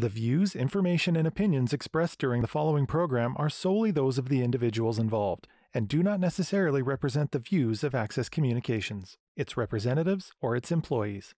The views, information, and opinions expressed during the following program are solely those of the individuals involved and do not necessarily represent the views of Access Communications, its representatives, or its employees.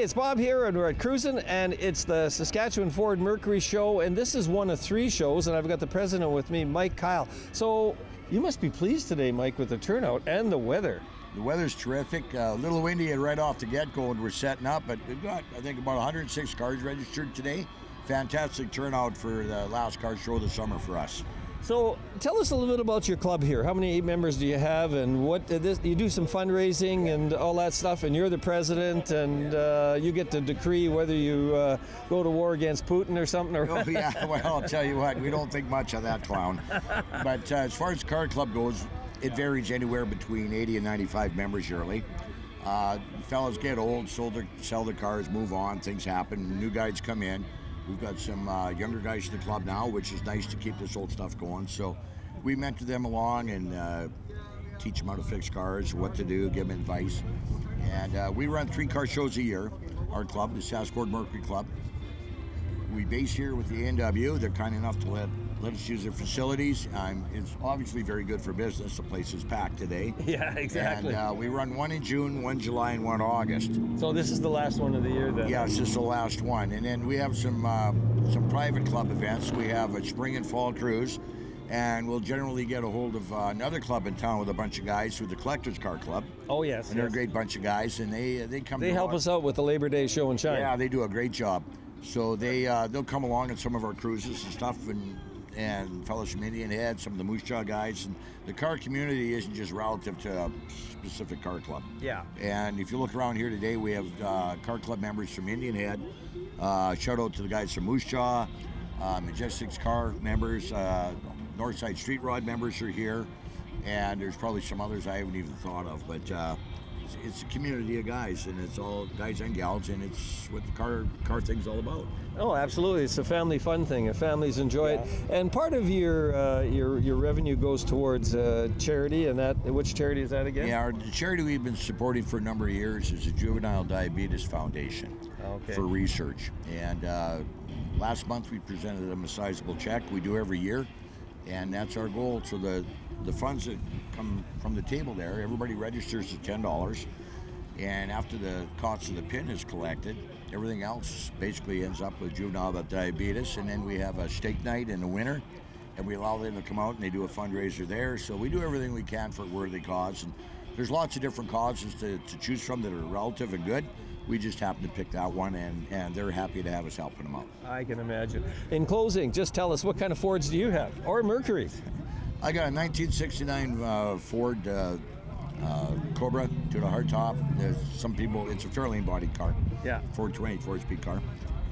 It's Bob here, and we're at Cruisin', and it's the Saskatchewan Ford Mercury Show, and this is one of three shows, and I've got the president with me, Mike Kyle. So you must be pleased today, Mike, with the turnout and the weather. The weather's terrific. A little windy right off the get-go, and we're setting up, but we've got, I think, about 106 cars registered today. Fantastic turnout for the last car show of the summer for us. So tell us a little bit about your club here. How many members do you have, and what this, you do some fundraising and all that stuff, and you're the president, and uh, you get to decree whether you uh, go to war against Putin or something. Or Oh, yeah, well, I'll tell you what, we don't think much of that clown. But uh, as far as car club goes, it varies anywhere between 80 and 95 members yearly. Uh, fellas get old, sold their, sell their cars, move on, things happen, new guys come in. We've got some uh, younger guys in the club now, which is nice to keep this old stuff going. So we mentor them along and uh, teach them how to fix cars, what to do, give them advice. And uh, we run three car shows a year. Our club, the Saskford Mercury Club. We base here with the NW. They're kind enough to let let us use their facilities. Um, it's obviously very good for business. The place is packed today. yeah, exactly. And uh, we run one in June, one July, and one August. so this is the last one of the year, then. Yeah, it's just the last one. And then we have some uh, some private club events. We have a spring and fall cruise, and we'll generally get a hold of uh, another club in town with a bunch of guys who the Collectors Car Club, Oh yes. and they're a great bunch of guys, and they they come. They help us out with the Labor Day show and shine. Yeah, they do a great job. So they uh, they'll come along on some of our cruises and stuff, and and fellows from Indian Head, some of the Moose Jaw guys, and the car community isn't just relative to a specific car club. Yeah. And if you look around here today, we have uh, car club members from Indian Head. Uh, shout out to the guys from Moose Jaw, uh, Majestics car members, uh, Northside Street Rod members are here, and there's probably some others I haven't even thought of. But uh, it's, it's a community of guys, and it's all guys and gals, and it's what the car car thing's all about. Oh, absolutely. It's a family fun thing. and Families enjoy it. And part of your uh, your your revenue goes towards uh, charity, and that which charity is that again? Yeah, our the charity we've been supporting for a number of years is the Juvenile Diabetes Foundation Okay. for research. And uh, last month we presented them a sizable check. We do every year, and that's our goal. So the the funds that come from the table there, everybody registers at ten dollars, and after the cost of the pin is collected, everything else basically ends up with juvenile diabetes. And then we have a steak night in the winter. And we allow them to come out and they do a fundraiser there. So we do everything we can for a worthy cause. And there's lots of different causes to, to choose from that are relative and good. We just happen to pick that one, and, and they're happy to have us helping them out. I can imagine. In closing, just tell us what kind of Fords do you have, or Mercury's? I got a 1969 uh, Ford uh, uh, Cobra to the hardtop. There's some people, it's a Fairlane body car. Yeah. 420, four-speed car.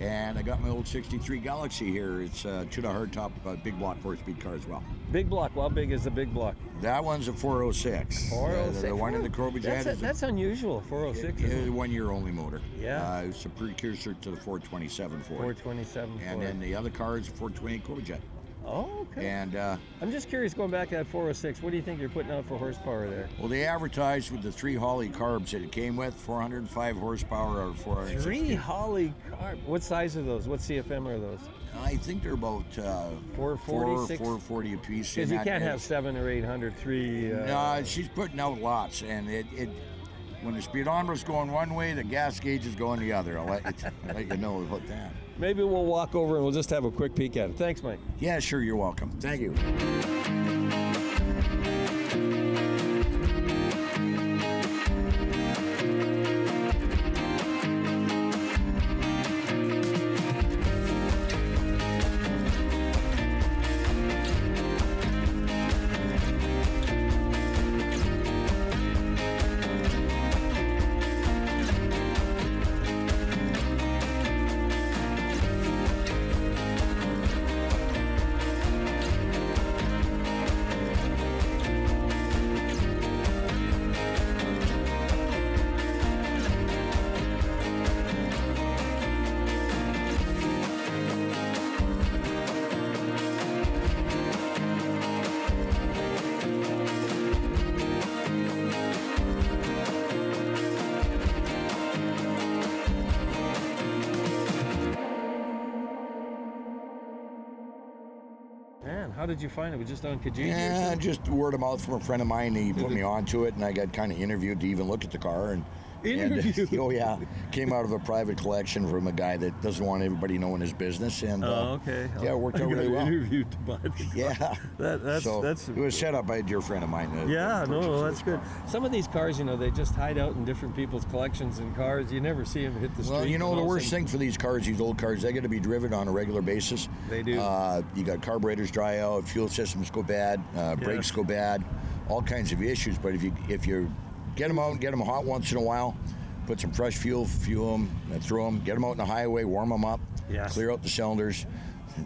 And I got my old 63 Galaxie here. It's uh, to the hardtop, uh, big block four-speed car as well. Big block. How big is the big block? That one's a 406. Uh, the, the one in the Cobra That's, a- that's unusual. 406 is Uh, one year only motor. Yeah. Uh, it's a precursor to the 427 Ford. 427. And then the other car is a 428 Cobra Jet. Oh, okay. And uh, I'm just curious, going back to that 406, what do you think you're putting out for horsepower there? well, they advertised with the three Holley carbs that it came with 405 horsepower or 460. Three Holley carb. What size are those? What CFM are those? I think they're about uh, 440, four, six? 440 apiece. Because you can't have seven or eight hundred three. Uh, No, she's putting out lots, and it, it when the speedometer's going one way, the gas gauge is going the other. I'll let you, I'll let you know about that. Maybe we'll walk over and we'll just have a quick peek at it. Thanks, Mike. Yeah, sure, you're welcome. Thank you. Did you find it? Was just on Kijiji? Yeah, just word of mouth from a friend of mine. He put me onto it, and I got kind of interviewed to even look at the car. And Interviewed? And, oh yeah, came out of a private collection from a guy that doesn't want everybody knowing his business. And uh, Oh, okay. yeah, it worked I out really well. Interviewed to buy the car. Yeah, That, that's so that's it was set up by a dear friend of mine. that- Yeah, that no, that's good. car. Some of these cars, you know, they just hide out in different people's collections and cars. You never see them hit the street. Well, you know, the all of a worst thing for these cars, these old cars, they got to be driven on a regular basis. They do. Uh, you got carburetors dry out, fuel systems go bad, uh, brakes go bad, all kinds of issues. But if you if you get them out and get them hot once in a while, put some fresh fuel, fuel them, and throw them, get them out in the highway, warm them up, Yes. clear out the cylinders.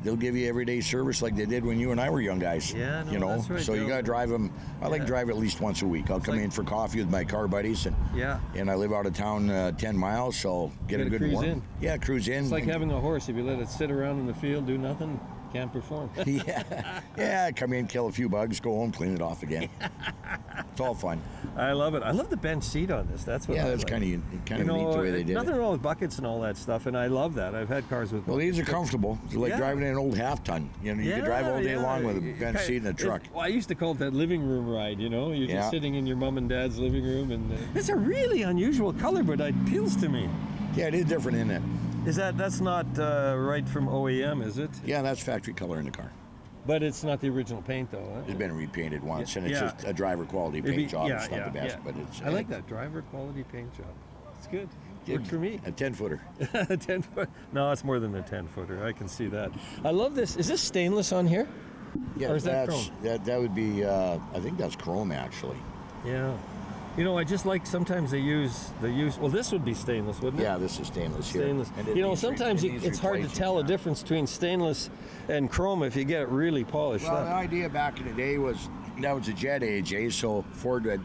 They'll give you everyday service like they did when you and I were young guys. Yeah, no, you know. that's right, so you got to drive them. I like Yeah. to drive at least once a week. I'll come like- in for coffee with my car buddies, and Yeah. and I live out of town uh, 10 miles, so get a good cruise warm. in. Yeah, cruise in. It's like having a horse. If you let it sit around in the field, do nothing, can't perform. yeah, yeah. Come in, kill a few bugs, go home, clean it off again. it's all fun. I love it. I love the bench seat on this. That's what. Yeah, I that's like. kind of kind of know, neat the way they did nothing it. wrong with buckets and all that stuff, and I love that. I've had cars with. Well, these are comfortable. It's like Yeah. driving an old half ton. You know, you can drive all day yeah, long with a bench kind- seat in a it- truck. well, I used to call it that living room ride. You know, you're Yeah. just sitting in your mom and dad's living room, and uh, it's a really unusual color, but it appeals to me. Yeah, it is different isn't it. Is that that's not uh, right from OEM, is it? Yeah, that's factory color in the car. But it's not the original paint, though. Huh? It's been repainted once, and it's Yeah. just a driver quality paint be- job. yeah, it's not yeah, the best, but it's. I like that driver quality paint job. It's good. Works for me. A 10 footer. A 10 foot. No, it's more than a 10 footer. I can see that. I love this. Is this stainless on here? Yeah, that that's, chrome? that that would be. Uh, I think that's chrome actually. Yeah. You know, I just like sometimes they use they use. Well, this would be stainless, wouldn't it? Yeah, this is stainless here. Stainless. And You know, sometimes it it's hard to tell a difference between stainless and chrome if you get it really polished Well, up. the idea back in the day was that was a jet age, eh? So Ford had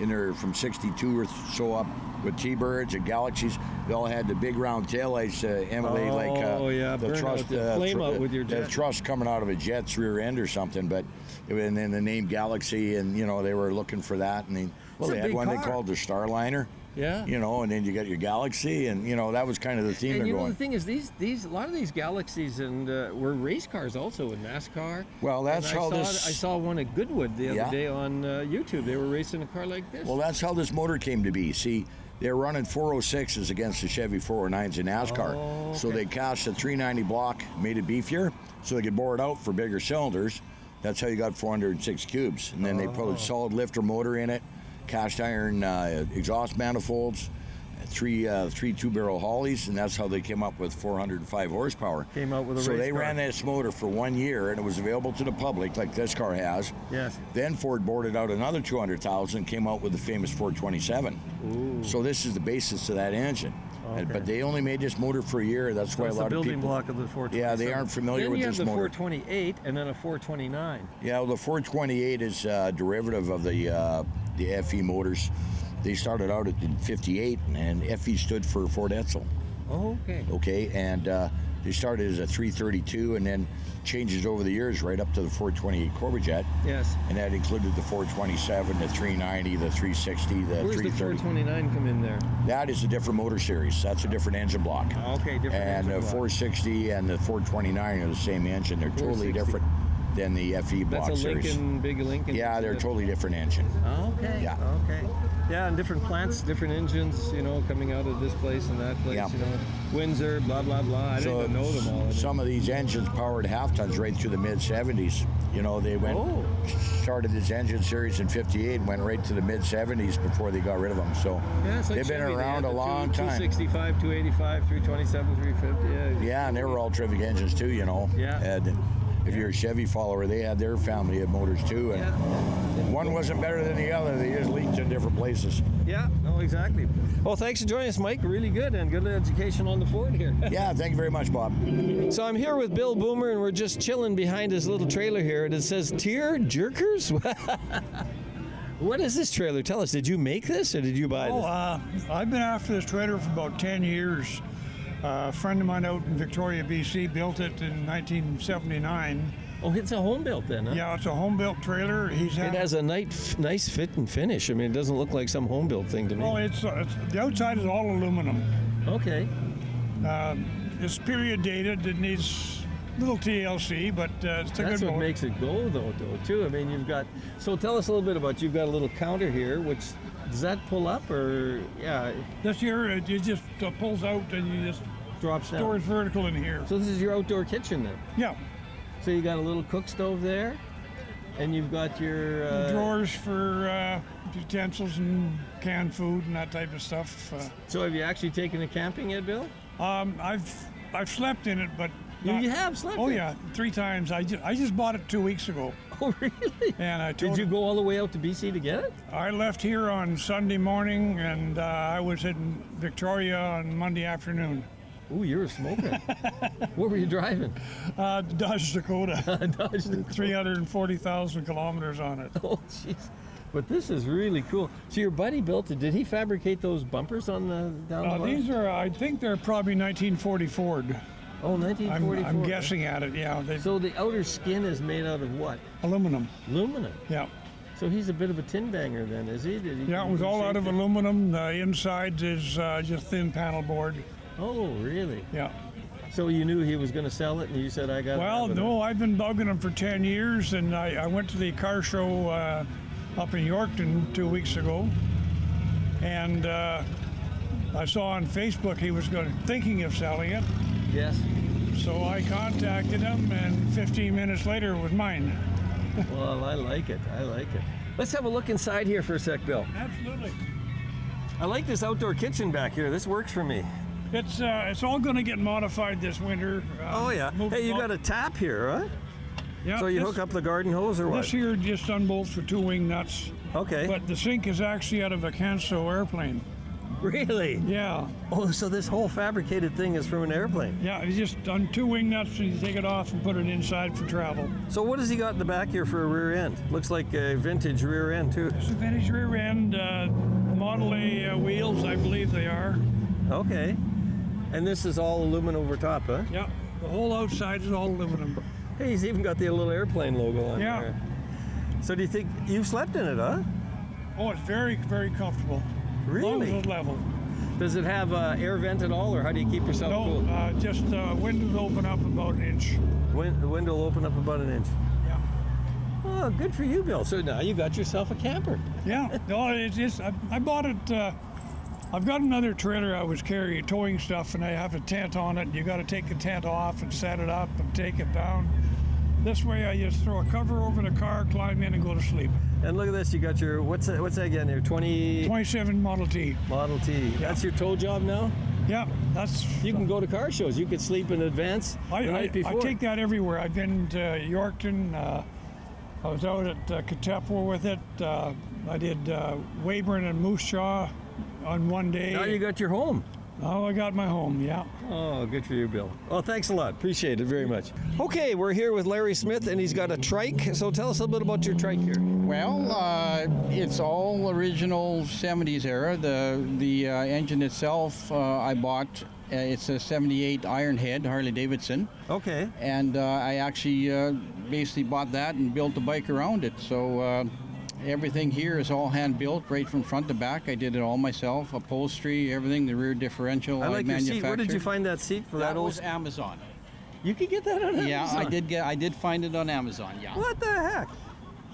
in there from '62 or so up with T-birds and Galaxies. They all had the big round taillights, uh, emulate like uh, Oh, yeah, the thrust, uh, flame thr- out with your the thrust coming out of a jet's rear end or something. But and then the name Galaxie, and you know they were looking for that, and they, well, It's they had one they called the Starliner. Yeah. You know, and then you got your Galaxie, and you know that was kind of the theme and you know going. the thing is, these these a lot of these galaxies and uh, were race cars also in NASCAR. Well, that's how saw, this- I saw one at Goodwood the other Yeah. day on uh, YouTube. They were racing a car like this. Well, that's how this motor came to be. See, they're running 406s against the Chevy 409s in NASCAR. Oh, So they cast a 390 block, made it beefier, so they could bore it out for bigger cylinders. That's how you got 406 cubes. And then they put Oh. a solid lifter motor in it, cast iron uh, exhaust manifolds, three uh, three two barrel Holleys, and that's how they came up with 405 horsepower. Came out with a So they car. ran this motor for one year, and it was available to the public, like this car has. Yes. Then Ford boarded out another 200,000, came out with the famous 427. Ooh. So this is the basis of that engine. Okay. But they only made this motor for a year. That's why That's a lot of building people. block of the 427. Yeah, they aren't familiar then with you this have the motor. 428 and then a 429. Yeah, well, the 428 is a derivative of the uh, the FE motors. They started out at the 58, and FE stood for Ford Edsel. Oh, okay. Okay, and uh, they started as a 332, and then changes over the years right up to the 428 Cobra Jet. Yes. And that included the 427, the 390, the 360, the Where's the 330. 429 come in there? That is a different motor series. That's a different engine block. Okay, different And the block. 460 and the 429 are the same engine. They're totally different than the FE block That's a series. Lincoln, big Lincoln. Yeah, they're That's- totally different engine. Okay. Yeah. Okay. Yeah, and different plants, different engines, you know, coming out of this place and that place, Yeah. you know, Windsor, blah blah blah. I didn't even know them all. Some of these engines powered half tons right through the mid 70s. You know, they went Oh. started this engine series in 58 and went right to the mid 70s before they got rid of them. So yeah, like they've been Chevy. They around had a long two, time. 265, 285, 327, 350. Yeah. Yeah, and they were all terrific engines too, you know. Yeah. And if you're a Chevy follower, they had their family of motors too, and Yeah. one wasn't better than the other. They just leaked in different places. Yeah. No, exactly. Well, thanks for joining us, Mike. Really good and good education on the Ford here. Yeah, thank you very much, Bob. So I'm here with Bill Boomer, and we're just chilling behind his little trailer here, and it says "Tear Jerkers." what is this trailer? Tell us. Did you make this, or did you buy Oh, this? uh, I've been after this trailer for about 10 years. Uh, a friend of mine out in Victoria, BC, built it in 1979. Oh, it's a home built then, huh? Yeah, it's a home built trailer. He's It has a nice, nice fit and finish. I mean, it doesn't look like some home built thing to me. oh, it's, uh, it's the outside is all aluminum. Okay. Uh, it's period dated. It needs little TLC, but uh, it's a That's good what boat. makes it go, though, though, too. I mean, you've got. So tell us a little bit about. You've got a little counter here, which does that pull up or yeah, This year, it, it just uh, pulls out and you just drops down. it vertical in here. So this is your outdoor kitchen then. Yeah, So you got a little cook stove there, and you've got your uh, drawers for uh, utensils and canned food and that type of stuff. So have you actually taken it camping yet, Bill? Uh, um, I've I've slept in it, but You, not- you have slept. Oh in yeah, three times. I just, I just bought it two weeks ago, Oh really? and I Did you go all the way out to BC to get it? I left here on Sunday morning, and uh, I was in Victoria on Monday afternoon. Ooh, you're smoking. what were you driving? Uh, Dodge Dakota, Dodge Dakota. 340,000 kilometers on it. Oh, jeez. But this is really cool. So your buddy built it. Did he fabricate those bumpers on the down Uh, the these are, I think they're probably 1940 Ford. Oh, I'm, I'm guessing at it. Yeah, they, So the outer skin is made out of what? aluminum. Aluminum. Yeah, So he's a bit of a tin banger then, is he? Did he yeah, it was all out of it? aluminum. The inside is uh, just thin panel board. Oh, really? Yeah. So you knew he was going to sell it, and you said, "I got." Well, no, I've been bugging him for 10 years, and I, I went to the car show uh, up in Yorkton two weeks ago, and uh, I saw on Facebook he was going thinking of selling it. Yes. So I contacted him, and 15 minutes later it was mine. Well, I like it. I like it. Let's have a look inside here for a sec, Bill. Absolutely. I like this outdoor kitchen back here. This works for me. It's uh, it's all going to get modified this winter. Uh, Oh yeah. Hey, you got a tap here, huh? yeah, So you this, hook up the garden hose or what? This here just unbolts for two wing nuts, Okay. but the sink is actually out of a Canso airplane. Really? Yeah, Oh, so this whole fabricated thing is from an airplane. yeah. You just on two wing nuts, and you take it off and put it inside for travel. So what has he got in the back here for a rear end? Looks like a vintage rear end too. It's a vintage rear end, uh, Model A uh, wheels, I believe they are. Okay. And this is all aluminum over top, huh? Yeah, the whole outside is all aluminum. Hey, he's even got the little airplane logo on Yeah. there. So do you think you've slept in it, huh? Oh, it's very, very comfortable. As long as Really? it's level. Does it have uh, air vent at all, or how do you keep yourself No, cool? uh, just uh, windows open up about an inch. Win- the window will open up about an inch. Yeah. Oh, good for you, Bill. So now you got yourself a camper. Yeah, no, it's just I, I bought it. I've got another trailer I was carrying, towing stuff, and I have a tent on it. and You got to take the tent off and set it up and take it down. This way, I just throw a cover over the car, climb in, and go to sleep. And look at this. You got your what's that, what's that again here? 20 27 Model T. Model T. That's your tow job now. Yeah, that's. You can go to car shows. You could sleep in advance I, the I, I take that everywhere. I've been to Yorkton. Uh, I was out at uh, Katepwa with it. Uh, I did uh, Weyburn and Moose Jaw on one day. now you got your home. oh, I got my home. Yeah. Oh, good for you, Bill. Oh, thanks a lot. Appreciate it very much. Okay, we're here with Larry Smith, and he's got a trike. So tell us a little bit about your trike here. Well, uh, it's all original 70s era. The the uh, engine itself uh, I bought. Uh, it's a 78 Ironhead Harley Davidson, Okay. and uh, I actually uh, basically bought that and built the bike around it. So uh, everything here is all hand built, right from front to back. I did it all myself, upholstery, everything, the rear differential. I like your seat. Where did you find that seat for that, That old? was Amazon. You could get that on Amazon. Yeah, I did get. I did find it on Amazon. Yeah. What the heck?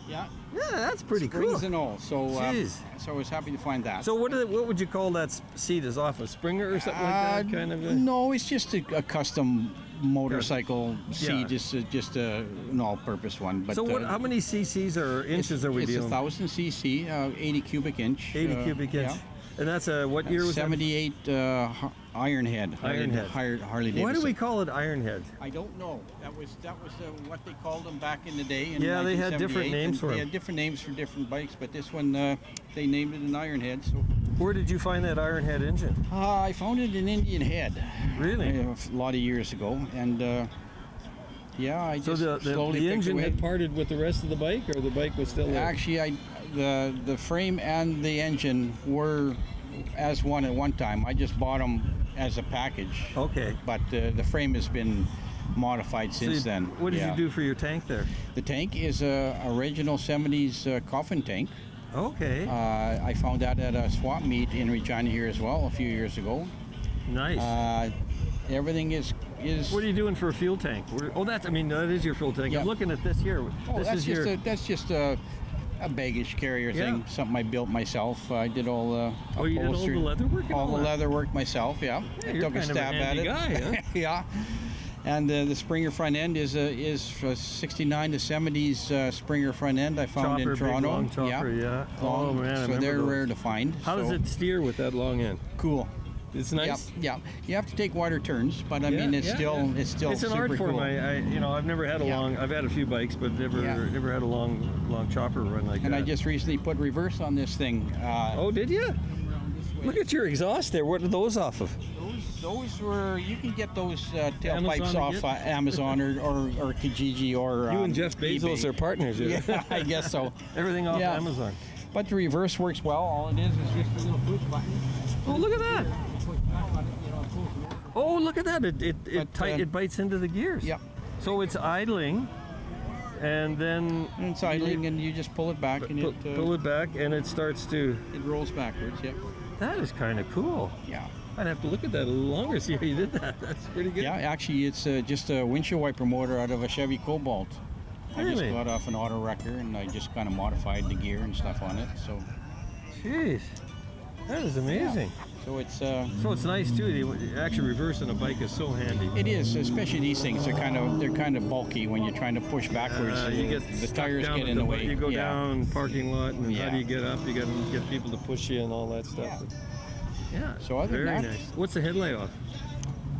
Yeah. Yeah, that's pretty Springs cool. and all. So. Uh, Jeez. so I was happy to find that. So what, what would you call that seat? Is off a Springer or something like that? Uh, Kind of. A, No, it's just a, a custom motorcycle seat, Yeah. just a, just a, an all-purpose one. But so what? uh, How many CCs or inches are we it's dealing? a thousand cc, uh, 80 cubic inch. 80 uh, cubic inch. yeah. And that's a what year was that? 78 uh, Har- Ironhead. Harley- Ironhead. Har- Harley Davidson. Why do we call it Ironhead? I don't know. That was that was uh, what they called them back in the day. In Yeah, they had different names for They 'em. had different names for different bikes, but this one uh, they named it an Ironhead. So Where did you find that Ironhead engine? uh, I found it in Indian Head. Really? uh, a lot of years ago, and uh, yeah, I So just the, the, slowly the engine had parted with the rest of the bike, or the bike was still there? Actually, I the the frame and the engine were as one at one time. I just bought them as a package, Okay. but uh, the frame has been modified So since you- then. What did yeah. you do for your tank there? The tank is a original 70s uh, coffin tank. Okay. Uh, I found that at a swap meet in Regina here as well a few years ago. nice. Uh, everything is is. What are you doing for a fuel tank? Oh, that's. I mean, that is your fuel tank. Yeah. I'm looking at this here. Oh, this that's just your. a, that's just a, a baggage carrier thing. Yeah. Something I built myself. I did all the Oh, you did all the leather work all all the leather work myself. Yeah, Yeah, I took a stab at it. guy, huh? yeah. And uh, the Springer front end is a is a 69 to 70s uh, Springer front end I found chopper, in Toronto. big long chopper. Yeah. Oh Long, man, I so they're those. rare to find. How does it steer with that long end? Cool. It's nice. Yeah, yeah. You have to take wider turns, but I Yeah, mean, it's yeah, still yeah. it's still it's an super art form. cool. I, I, you know, I've never had a Yeah. long. I've had a few bikes, but never, Yeah. never had a long, long chopper run like and that. And I just recently put reverse on this thing. Uh, Oh, did you? Look at your exhaust there. What are those off of? Those, those were you can get those uh, tailpipes off uh, Amazon or, or, or Kijiji or You um, and Jeff Bezos eBay. are partners. Yeah. Yeah, I guess so. Everything off Yeah. Amazon. But the reverse works well. All it is is just a little push button. Oh, look at that. Oh, look at that. It it it, But, tight, uh, it bites into the gears. Yep. So it's idling, and then And it's idling, and you just pull it back, and pu- it uh, pull it back, and it starts to. it rolls backwards. Yep. That is kind of cool. Yeah. I'd have to look at that a little longer. To see how you did that. That's pretty good. Yeah. Actually, it's uh, just a windshield wiper motor out of a Chevy Cobalt. Really? I just got off an auto wrecker, and I just kind of modified the gear and stuff on it. So, Jeez, that is amazing. So it's uh, So it's nice too. The actually reversing a bike is so handy. It is, especially these things. They're kind of they're kind of bulky when you're trying to push backwards. Uh, you get the tires get in the, wa- way. You go yeah. down parking lot, and then how do you get up? You got to get people to push you and all that stuff. Yeah. So other very than that- nice. What's the headlight off?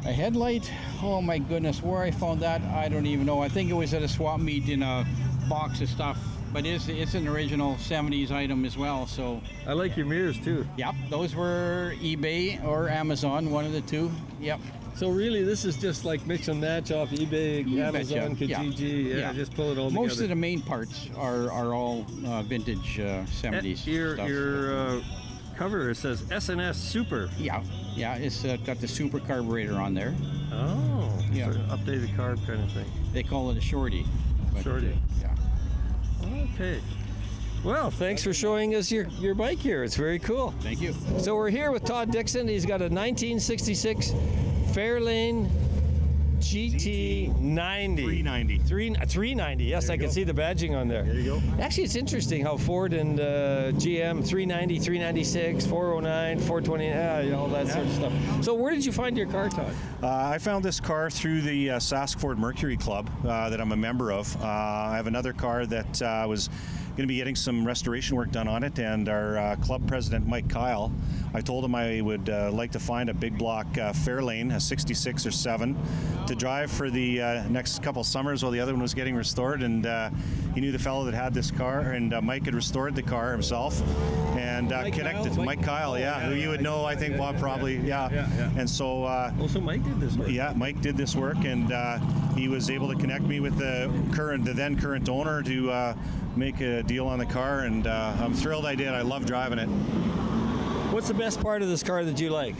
A headlight. Oh my goodness, where I found that I don't even know. I think it was at a swap meet in a box of stuff. But it's it's an original '70s item as well. So I like your mirrors too. yep, those were eBay or Amazon, one of the two. Yep. So really, this is just like mix and match off eBay, You Amazon, betcha. Kijiji. Yeah. Yeah. just pull it all Most together. of the main parts are are all uh, vintage uh, '70s Eh, your stuff. your uh, cover says S&S Super. yeah, yeah, it's uh, got the super carburetor on there. Oh, Yeah. updated carb kind of thing. They call it a shorty. Shorty. yeah. Okay. Well, thanks for showing us your, your bike here. It's very cool. Thank you. So we're here with Todd Dixon. He's got a 1966 Fairlane GT 90. 390. Three, 390. Yes, I can see the badging on there. There you go. Actually, it's interesting how Ford and uh, GM 390, 396, 409, 420, yeah, all that sort of stuff. So where did you find your car, Todd? Uh, I found this car through the uh, Sask Ford Mercury Club uh, that I'm a member of. Uh, I have another car that uh, was going to be getting some restoration work done on it, and our uh, club president, Mike Kyle, I told him I would uh, like to find a big block uh, Fairlane, a 66 or 7, to drive for the uh, next couple summers while the other one was getting restored. And uh, he knew the fellow that had this car, and uh, Mike had restored the car himself and uh, connected. Kyle? Mike, Mike- Kyle, yeah, yeah, who you would know, I think, Bob probably, yeah. yeah, yeah. And so. Uh, Also, Mike did this work. yeah, Mike did this work, and uh, he was able to connect me with the current, the then current owner, to uh, make a deal on the car, and uh, I'm thrilled I did. I love driving it. What's the best part of this car that you like?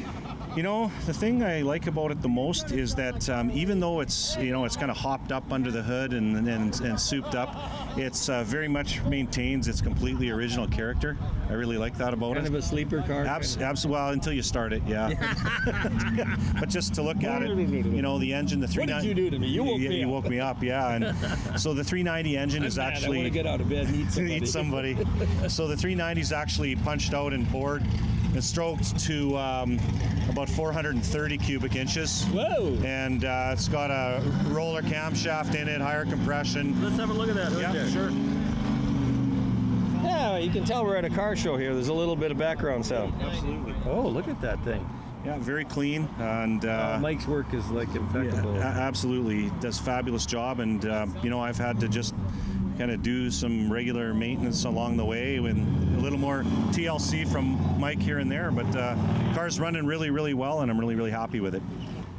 You know, the thing I like about it the most is that um, even though it's you know it's kind of hopped up under the hood and and, and souped up, it's uh, very much maintains its completely original character. I really like that about Kind it. of a sleeper car. Abs- abs- well, until you start it, yeah. but just to look at it, you know, the engine, the three. did you do to me? You woke yeah, me you up. woke me up, yeah. And so the 390 engine is I actually want to get out of bed and eat somebody. eat somebody. so the 390 is actually punched out and bored and stroked to um, about 430 cubic inches. Whoa! And uh, it's got a roller camshaft in it, higher compression. Let's have a look at that Yeah, there. sure. Yeah, you can tell we're at a car show here. There's a little bit of background sound. Absolutely. Oh, look at that thing. Yeah, very clean and. Uh, Mike's work is like impeccable. Yeah, absolutely, does fabulous job, and uh, you know I've had to just kind of do some regular maintenance along the way, with a little more TLC from Mike here and there. But uh, car's running really, really well, and I'm really, really happy with it.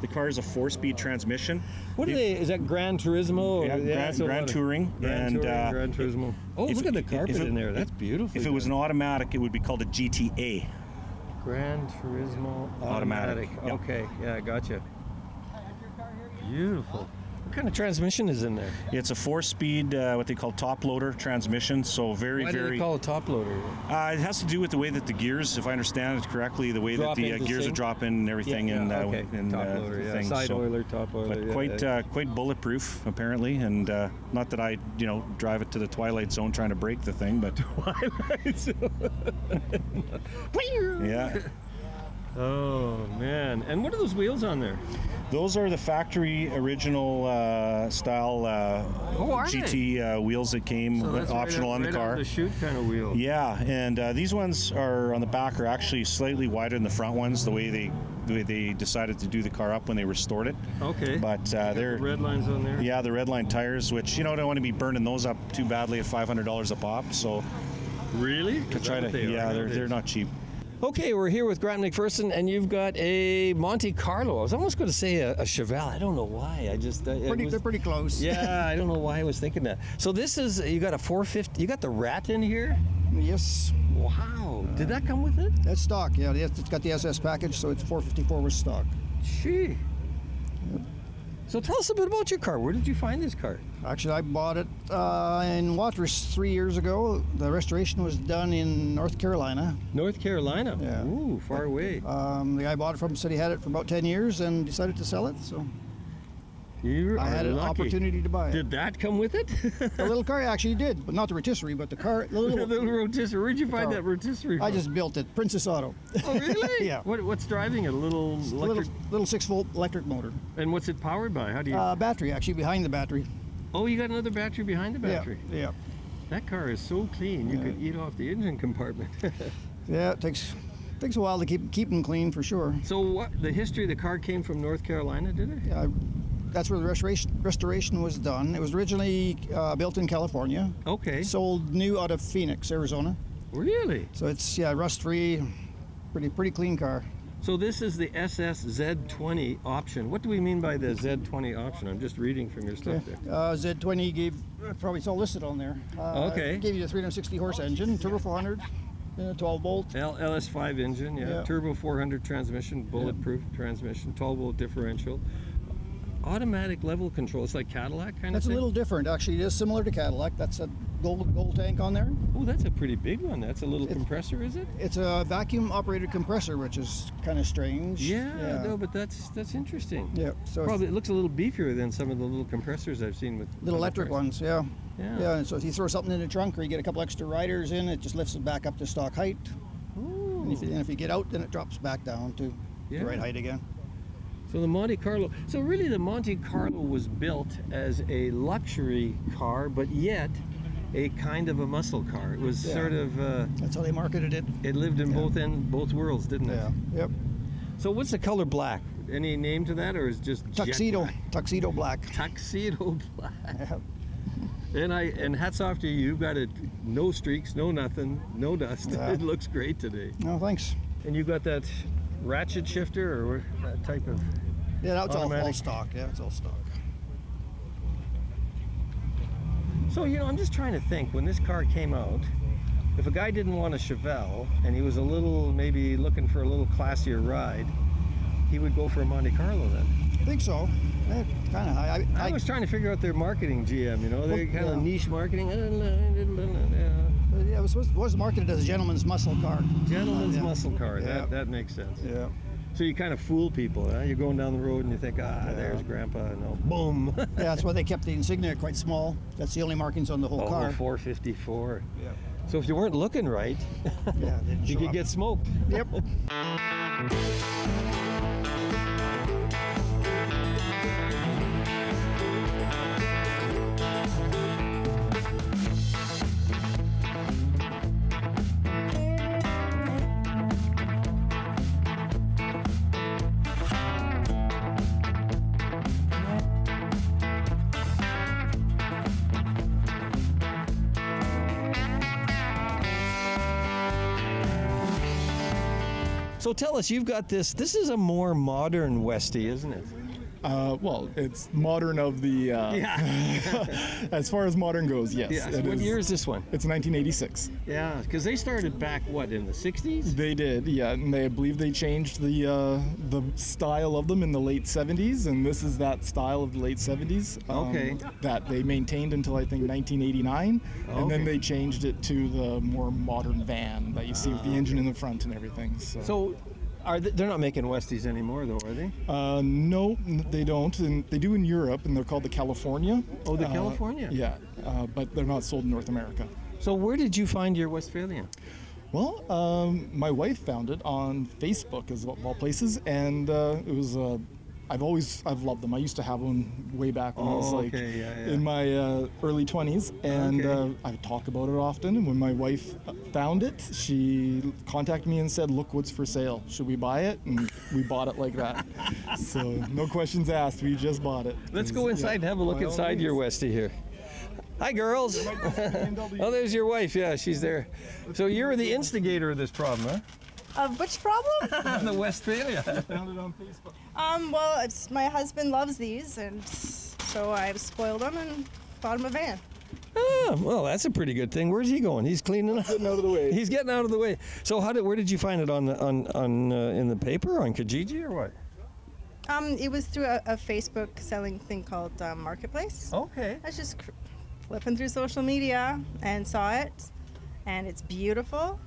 The car is a four-speed transmission. What are they? Is that Gran Turismo? Yeah, Gran- that's what Gran a lot of- Touring, Gran and, Touring, uh, Gran Turismo. Oh, if look at the carpet it- in there. That's beautiful. If it was an automatic, it would be called a GTA. Gran Turismo Automatic, automatic. yeah. Okay, yeah, gotcha. Beautiful. What kind of transmission is in there? It's a four-speed, uh, what they call top loader transmission. So very, Why do very. they call it top loader? uh, it has to do with the way that the gears, if I understand it correctly, the way Drop that the uh, gears sync? are dropping and everything, and uh, okay. and top uh, loader, yeah. thing. Side So- oiler, top oiler. but yeah, quite yeah. uh, quite bulletproof apparently, and uh, not that I you know drive it to the twilight zone trying to break the thing, but twilight zone. yeah, Oh man! And what are those wheels on there? those are the factory original uh, style uh, Oh, GT uh, wheels that came optional on the car. the chute kind of wheel. Yeah, and uh, these ones are on the back are actually slightly wider than the front ones. The way they the way they decided to do the car up when they restored it. Okay. But uh, they're red lines on there. yeah, the red line tires, which you know don't want to be burning those up too badly at five hundred dollars a pop. So Really? to try to yeah, they're they're not cheap. Okay, we're here with Grant McPherson, and you've got a Monte Carlo. I was almost going to say a, a Chevelle. I don't know why. I just uh, Pretty, was- they're pretty close. Yeah, I don't know why I was thinking that. So this is you got a 450. You got the rat in here. Yes, Wow. Did that come with it? that's stock. Yeah, it's it's got the SS package, so it's 454 with stock. Gee. So tell us a bit about your car. Where did you find this car? Actually, I bought it uh, in Watrous three years ago. The restoration was done in North Carolina. North Carolina. Yeah. Ooh, far away. Um, the guy bought it from said he had it for about 10 years and decided to sell it. So You I had an lucky. opportunity to buy it. Did that come with it? The little car actually did, but not the rotisserie, but the car. The the little, little rotisserie. Where'd you find car. that rotisserie? I just built it, Princess Auto. Oh, really? Yeah. What, what's driving it? A little little, electric. little six volt electric motor. And what's it powered by? How do you? Uh, battery actually behind the battery. oh, you got another battery behind the battery. Yeah, yeah. That car is so clean, you could eat off the engine compartment. Yeah, it takes takes a while to keep keep them clean for sure. so, what the history of the car came from North Carolina, did it? Yeah, that's where the restoration restoration was done. It was originally uh, built in California, Okay. sold new out of Phoenix, Arizona. Really? So it's yeah rust free, pretty pretty clean car. So this is the SS Z20 option. What do we mean by the Z20 option? I'm just reading from your stuff there. Uh, Z20 gave probably it's all listed on there. Uh, Okay. Gave you a 360 horse engine, turbo 400, and a 12 volt. L- LS5 engine, yeah. Yeah. Turbo 400 transmission, bulletproof transmission, 12 volt differential, automatic level control. It's like Cadillac kind That's of That's a little different actually. It is similar to Cadillac. That's a gold gold tank on there. Oh, that's a pretty big one. That's a little It's- compressor, is it? It's a vacuum operated compressor, which is kind of strange. Yeah, no, but that's that's interesting. Yeah, so Probably it looks a little beefier than some of the little compressors I've seen with little electric cars. ones. Yeah. Yeah. Yeah, and so if you throw something in the trunk or you get a couple extra riders in, it just lifts it back up to stock height. Ooh. And if, you, and if you get out, then it drops back down to Yeah. the right height again. So the Monte Carlo. So really, the Monte Carlo was built as a luxury car, but yet a kind of a muscle car. It was Yeah. sort of. Uh, That's how they marketed it. it lived in Yeah. both end, both worlds, didn't it? Yeah. Yep. So what's the color black? Any name to that, or is it just Tuxedo. black? Tuxedo black. Tuxedo black. Yeah. And I and hats off to you. You've got it. No streaks, no nothing, no dust. Yeah. It looks great today. No, thanks. And you've got that ratchet shifter or that type of. Yeah, that's all, all stock. Yeah, it's all stock. So you know, I'm just trying to think. When this car came out, if a guy didn't want a Chevelle and he was a little maybe looking for a little classier ride, he would go for a Monte Carlo then. I think so. Yeah, kind of high. I, I, was trying to figure out their marketing GM. You know, they Well, kind of yeah. niche marketing. Yeah. yeah, it was, was marketed as a gentleman's muscle car. Gentleman's Yeah. muscle car. Yeah. That that makes sense. Yeah. So you kind of fool people. Huh? You're going down the road and you think, ah, there's Grandpa. No, boom. Yeah, that's why they kept the insignia quite small. That's the only markings on the whole Oh, car. 454. Yeah. So if you weren't looking right, Yeah, you could up. get smoked. Yep. So tell us, you've got this. This is a more modern Westie, isn't it? Uh, well, it's modern of the. Uh, Yeah. as far as modern goes, yes. yeah. what is- year is this one? It's 1986. Yeah, because they started back what in the '60s. They did, yeah, and they I believe they changed the uh, the style of them in the late 70s, and this is that style of the late 70s. um, Okay. That they maintained until I think 1989, and then they changed it to the more modern van that you see with the engine in the front and everything. So, So, are they, they're not making Westies anymore, though, are they? uh, no, they don't, and they do in Europe, and they're called the California. Oh, the Uh, California. Yeah, uh, but they're not sold in North America. So, where did you find your Westphalian? Well, um, my wife found it on Facebook, as of all places, and uh, it was. I've always I've loved them. I used to have one way back when I was Oh, like okay, yeah, yeah. in my uh, early 20s, and Okay. uh, I talk about it often. And when my wife uh, found it, she contacted me and said, "Look, what's for sale? Should we buy it?" And we bought it like that. so no questions asked. We just bought it. Let's go yeah, inside and have a look inside your means. Westie here. Hi, girls. oh, there's your wife. Yeah, she's there. So you're the instigator of this problem, huh? Of which problem? the Westfalia. I found it on Facebook. um, well, it's, my husband loves these, and so I've spoiled them and bought him a van. Oh, well, that's a pretty good thing. Where's he going? He's cleaning up. Getting out of the way. He's getting out of the way. So, how did? Where did you find it on the on on uh, in the paper on Kijiji or what? Um, it was through a, a Facebook selling thing called um, Marketplace. Okay. I was just cr- flipping through social media and saw it, and it's beautiful.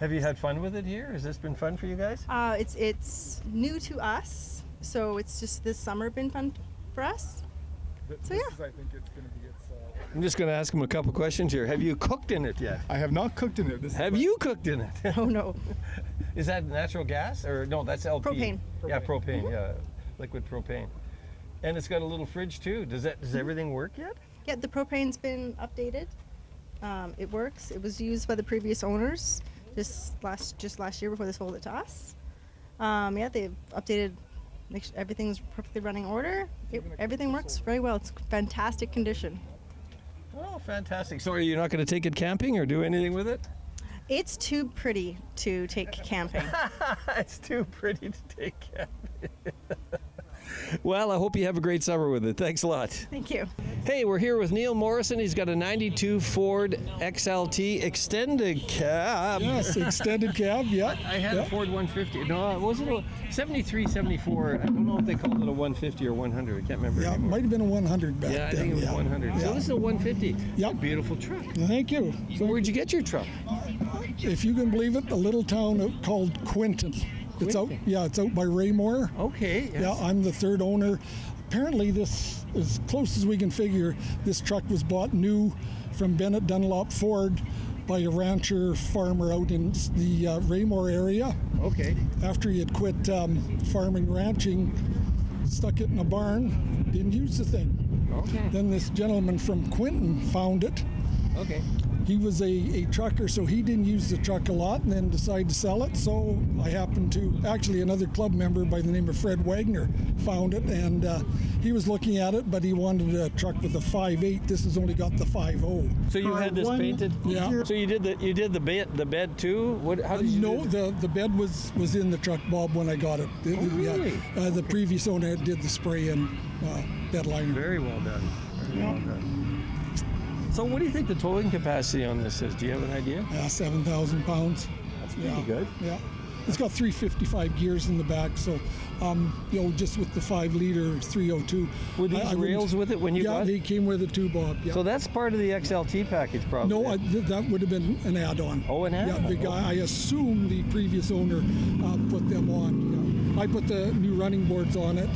Have you had fun with it here? Has this been fun for you guys? Uh, it's it's new to us, so it's just this summer been fun for us. So yeah. I think it's going to be its. Uh, I'm just going to ask him a couple questions here. Have you cooked in it yet? I have not cooked in it. This Have you cooked in it? Oh no. Is that natural gas or no? That's LP. Propane. Yeah, propane. Yeah, liquid propane. And it's got a little fridge too. Does that? Does everything work yet? Yeah, the propane's been updated. Um, it works. It was used by the previous owners just last just last year before they sold it to us. Um, yeah, they've updated. Make sure everything's perfectly running order. It, everything works very well. It's fantastic condition. Oh, fantastic. So, are you not going to take it camping or do anything with it? It's too pretty to take camping. it's too pretty to take camping. well, I hope you have a great summer with it. Thanks a lot. Thank you. Hey, we're here with Neil Morrison. He's got a 92 Ford XLT extended cab. Yes, extended cab, yeah. I had a. Ford 150. No, uh, it wasn't a 73, 74. I don't know if they called it a 150 or 100. I can't remember. Yeah, it might have been a 100 back Yeah, I then. think it was yeah. 100. So Yeah. this is a 150. Yep. Beautiful truck. Thank you. So where'd you get your truck? If you can believe it, a little town called Quinton. It's out, yeah, it's out by Raymore. Okay. Yeah. I'm the third owner. Apparently, this, as close as we can figure, this truck was bought new from Bennett Dunlop Ford by a rancher farmer out in the uh, Raymore area. Okay. After he had quit um, farming ranching, stuck it in a barn, didn't use the thing. Okay. Then this gentleman from Quinton found it. Okay. He was a, a trucker, so he didn't use the truck a lot and then decided to sell it. So I happened to, actually, another club member by the name of Fred Wagner found it and uh, he was looking at it, but he wanted a truck with a 5.8. This has only got the 5.0. So you had this One- painted? Yeah. So you did the you did the bed the bed too? What? How did you? no, do the, the bed was, was in the truck, Bob, when I got it. It- Oh, yeah. really? Uh, the previous owner did the spray and uh, bed liner. Very well done. Very well done. So what do you think the towing capacity on this is? Do you have an idea? Yeah, 7,000 pounds. That's yeah. good. Yeah. It's got 355 gears in the back, so, um, you know, just with the 5 liter 302. Were these I- I rails with it when you yeah, got they came with it two bob. Yeah. So that's part of the XLT package, probably. no, I, th- that would have been an add-on. Oh, an add-on. the guy, I assume the previous owner uh, put them on. Yeah. I put the new running boards on it,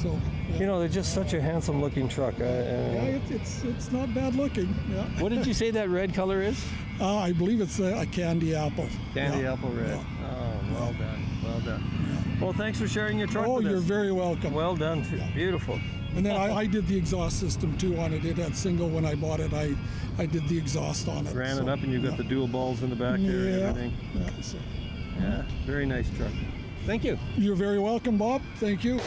so. Yeah, You know, they're just such a handsome-looking truck. Uh, yeah uh, it, it's it's not bad looking. Yeah. what did you say that red color is? Uh, I believe it's a, a candy apple. Candy Yeah. apple red. Yeah. Oh, well done. Well done. Well, thanks for sharing your truck Oh, you're us. very welcome. well done. Too. Beautiful. And then I, I did the exhaust system too on it. It had single when I bought it. I, I did the exhaust on it. Ran so, it up, and you've got yeah. the dual balls in the back there and Yeah. everything. Yeah, so- Yeah, very nice truck. Thank you. You're very welcome, Bob. Thank you.